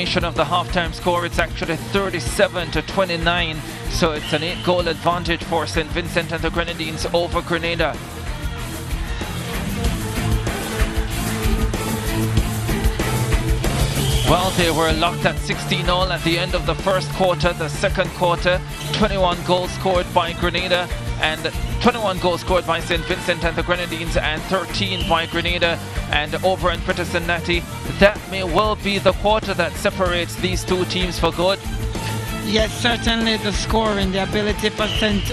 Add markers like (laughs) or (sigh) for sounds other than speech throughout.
of the halftime score. It's actually 37 to 29, so it's an eight goal advantage for St. Vincent and the Grenadines over Grenada. Well, they were locked at 16 all at the end of the first quarter. The second quarter, 21 goals scored by Grenada and 21 goals scored by St. Vincent and the Grenadines and 13 by Grenada and over in Natty. That may well be the quarter that separates these two teams for good. Yes, certainly the scoring, the ability for St.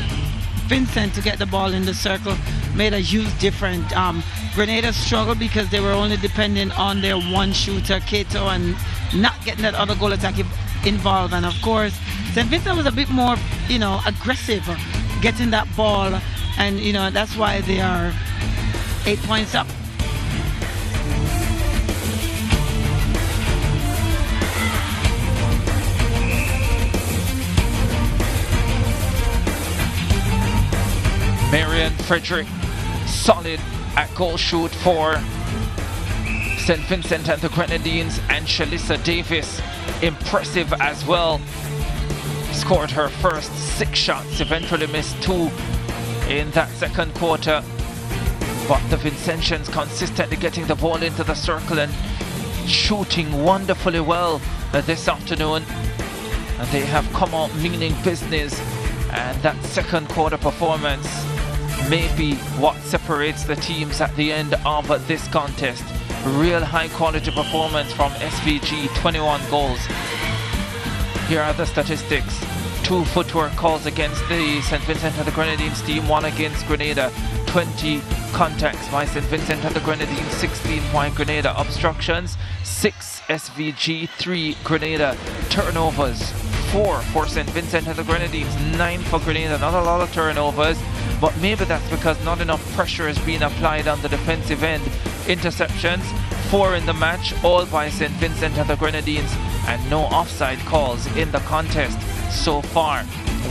Vincent to get the ball in the circle made a huge difference. Um, Grenada struggled because they were only depending on their one shooter, Cato, and not getting that other goal attack involved. And of course, St. Vincent was a bit more, you know, aggressive getting that ball. And, you know, that's why they are eight points up. Marion Frederick solid at goal shoot for St. Vincent and the Grenadines and Shalissa Davis impressive as well scored her first six shots eventually missed two in that second quarter but the Vincentians consistently getting the ball into the circle and shooting wonderfully well uh, this afternoon and they have come out meaning business and that second quarter performance may be what separates the teams at the end of this contest. Real high quality performance from SVG, 21 goals. Here are the statistics. Two footwork calls against the St. Vincent and the Grenadines team, one against Grenada. 20 contacts by St. Vincent and the Grenadines, 16 by Grenada. Obstructions, 6 SVG, 3 Grenada. Turnovers, 4 for St. Vincent and the Grenadines, 9 for Grenada. Not a lot of turnovers but maybe that's because not enough pressure is being applied on the defensive end. Interceptions, four in the match, all by St. Vincent and the Grenadines, and no offside calls in the contest so far.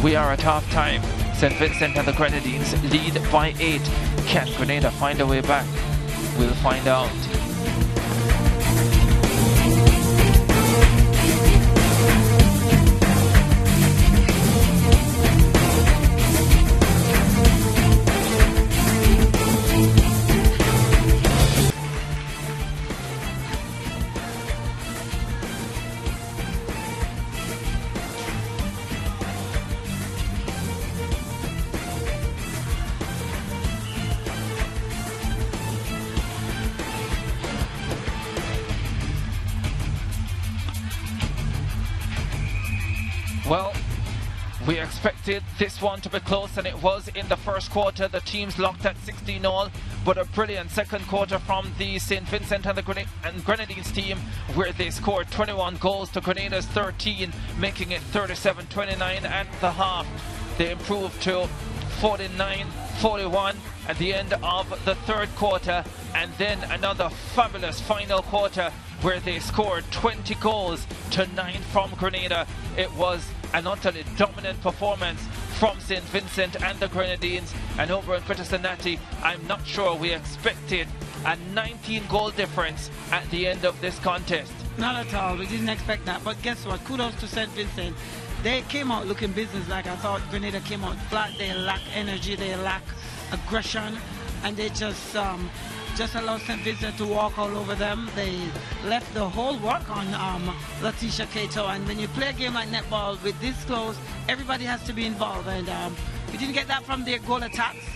We are at half time. St. Vincent and the Grenadines lead by eight. Can Grenada find a way back? We'll find out. Expected this one to be close, and it was in the first quarter. The teams locked at 16 all, but a brilliant second quarter from the St. Vincent and the Gren and Grenadines team, where they scored 21 goals to Grenada's 13, making it 37 29 at the half. They improved to 49 41 at the end of the third quarter, and then another fabulous final quarter where they scored 20 goals to 9 from Grenada. It was an utterly dominant performance from St. Vincent and the Grenadines. And over in Peterson I'm not sure we expected a 19 goal difference at the end of this contest. Not at all. We didn't expect that. But guess what? Kudos to St. Vincent. They came out looking business like I thought Grenada came out flat. They lack energy, they lack aggression, and they just um, just allowed St. Vincent to walk all over them. They left the whole work on um, Letitia Cato. And when you play a game like netball with this close, everybody has to be involved. And um, we didn't get that from their goal attacks.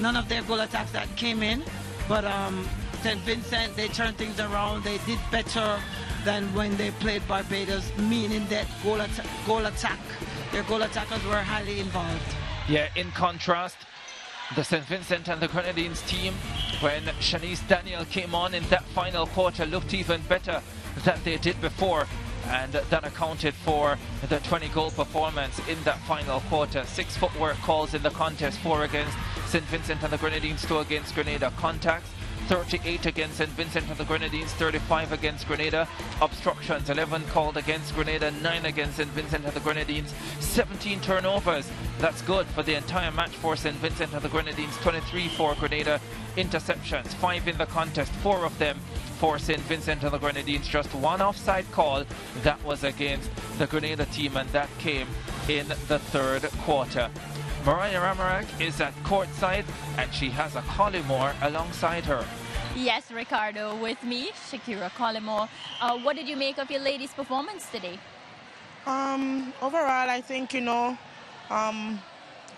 None of their goal attacks that came in. But um, St. Vincent, they turned things around. They did better than when they played Barbados, meaning that goal, at goal attack, their goal attackers were highly involved. Yeah, in contrast, the St. Vincent and the Grenadines team when Shanice Daniel came on in that final quarter looked even better than they did before and that accounted for the 20 goal performance in that final quarter. Six footwork calls in the contest, four against St. Vincent and the Grenadines, two against Grenada. Contacts, 38 against St. Vincent and the Grenadines, 35 against Grenada. Obstructions, 11 called against Grenada, 9 against St. Vincent and the Grenadines. 17 turnovers. That's good for the entire match for St. Vincent and the Grenadines. 23 for Grenada. Interceptions, 5 in the contest, 4 of them for St. Vincent and the Grenadines. Just one offside call that was against the Grenada team, and that came in the third quarter. Mariah Ramarak is at courtside, and she has a Collymore alongside her. Yes, Ricardo, with me, Shakira Collymore. Uh, what did you make of your ladies' performance today? Um, overall, I think, you know, um,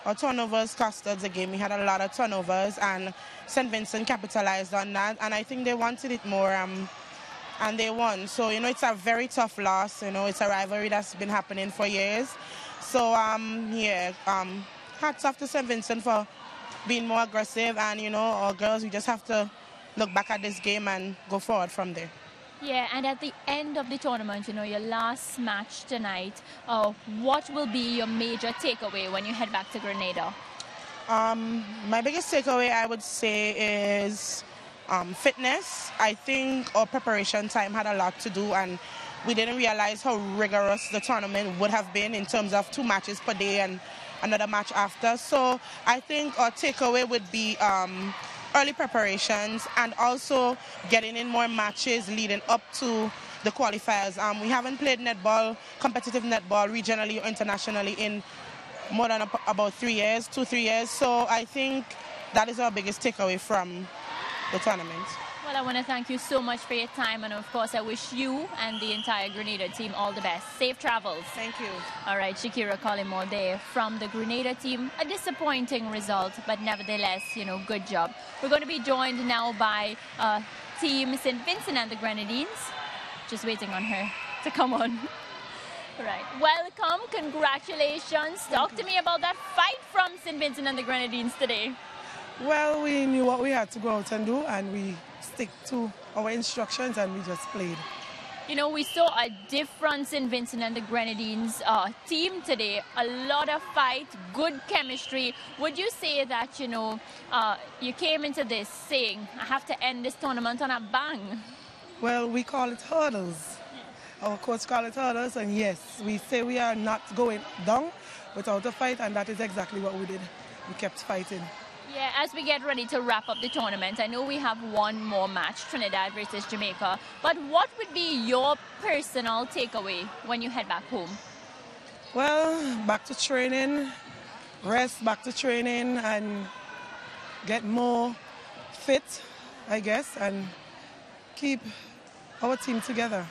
our turnovers cost us the game. We had a lot of turnovers, and St. Vincent capitalized on that, and I think they wanted it more, um, and they won. So, you know, it's a very tough loss. You know, it's a rivalry that's been happening for years. So, um, yeah, um, hats off to St. Vincent for being more aggressive, and, you know, our girls, we just have to look back at this game and go forward from there. Yeah, and at the end of the tournament, you know, your last match tonight, uh, what will be your major takeaway when you head back to Grenada? Um, my biggest takeaway, I would say, is um, fitness. I think our preparation time had a lot to do, and we didn't realize how rigorous the tournament would have been in terms of two matches per day and another match after. So I think our takeaway would be um, early preparations and also getting in more matches leading up to the qualifiers. Um, we haven't played netball, competitive netball, regionally or internationally in more than about three years, two, three years. So I think that is our biggest takeaway from the tournament. Well, I want to thank you so much for your time, and of course, I wish you and the entire Grenada team all the best. Safe travels. Thank you. All right, Shakira Collymore there from the Grenada team. A disappointing result, but nevertheless, you know, good job. We're going to be joined now by uh, Team St. Vincent and the Grenadines. Just waiting on her to come on. (laughs) Right. Welcome. Congratulations. Talk to me about that fight from St. Vincent and the Grenadines today. Well, we knew what we had to go out and do, and we stick to our instructions, and we just played. You know, we saw a difference in Vincent and the Grenadines uh, team today. A lot of fight, good chemistry. Would you say that, you know, uh, you came into this saying, I have to end this tournament on a bang? Well, we call it hurdles. Our coach call it hurdles, and yes, we say we are not going down without a fight, and that is exactly what we did. We kept fighting. Yeah, as we get ready to wrap up the tournament, I know we have one more match, Trinidad versus Jamaica. But what would be your personal takeaway when you head back home? Well, back to training, rest, back to training, and get more fit, I guess, and keep our team together.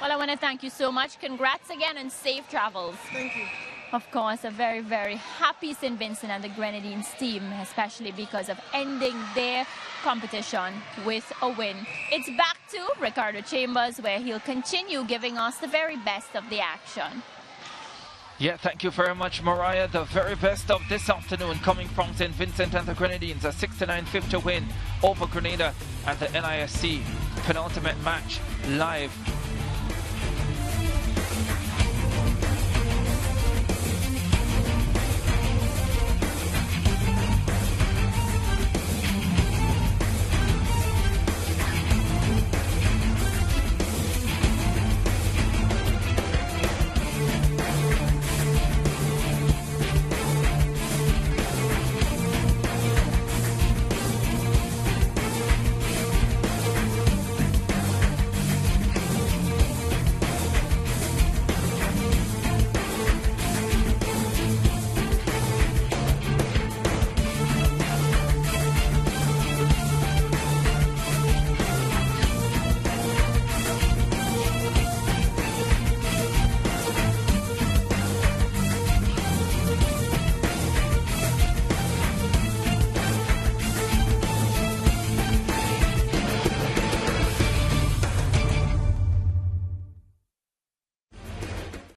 Well, I want to thank you so much. Congrats again and safe travels. Thank you of course, a very, very happy St. Vincent and the Grenadines team, especially because of ending their competition with a win. It's back to Ricardo Chambers, where he'll continue giving us the very best of the action. Yeah, thank you very much, Mariah. The very best of this afternoon coming from St. Vincent and the Grenadines. A 69-50 win over Grenada at the NISC penultimate match live